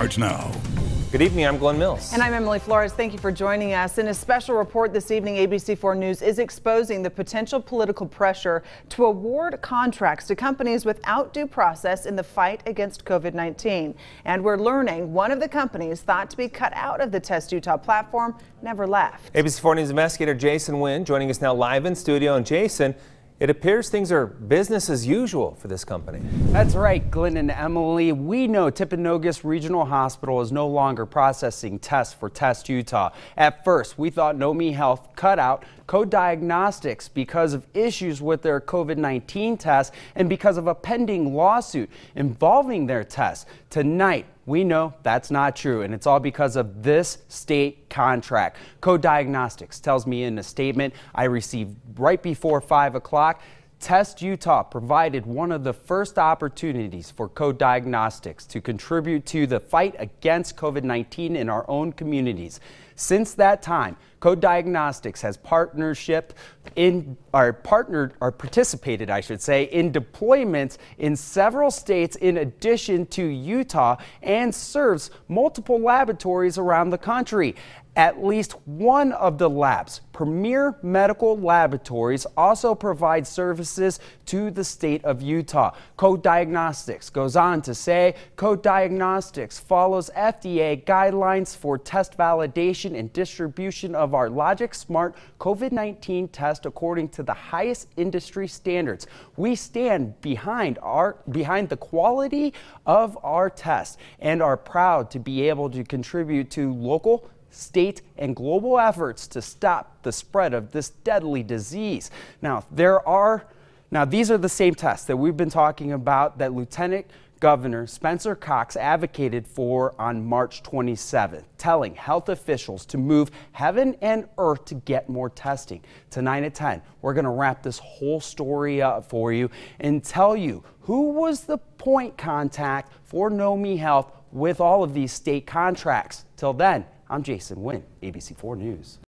starts now. Good evening, I'm Glenn Mills. And I'm Emily Flores. Thank you for joining us. In a special report this evening, ABC4 News is exposing the potential political pressure to award contracts to companies without due process in the fight against COVID 19. And we're learning one of the companies thought to be cut out of the Test Utah platform never left. ABC4 News investigator Jason Nguyen joining us now live in studio. And Jason, it appears things are business as usual for this company. That's right, Glenn and Emily. We know Timpanogos Regional Hospital is no longer processing tests for Test Utah. At first, we thought Nomi Health cut out Co-Diagnostics because of issues with their COVID-19 tests and because of a pending lawsuit involving their tests. Tonight, we know that's not true, and it's all because of this state contract. Co-Diagnostics tells me in a statement I received right before 5 o'clock Test Utah provided one of the first opportunities for Co-Diagnostics to contribute to the fight against COVID-19 in our own communities. Since that time, Co-Diagnostics has partnership in our partnered or participated, I should say, in deployments in several states in addition to Utah and serves multiple laboratories around the country. At least one of the labs, Premier Medical Laboratories, also provides services to the state of Utah. Co-Diagnostics goes on to say Co-Diagnostics follows FDA guidelines for test validation and distribution of our Logix Smart COVID-19 test according to the highest industry standards. We stand behind our behind the quality of our test and are proud to be able to contribute to local state, and global efforts to stop the spread of this deadly disease. Now, there are now these are the same tests that we've been talking about that Lieutenant Governor Spencer Cox advocated for on March 27th, telling health officials to move heaven and earth to get more testing. Tonight at 10, we're going to wrap this whole story up for you and tell you who was the point contact for Nomi Health with all of these state contracts. Till then, I'm Jason Nguyen, ABC4 News.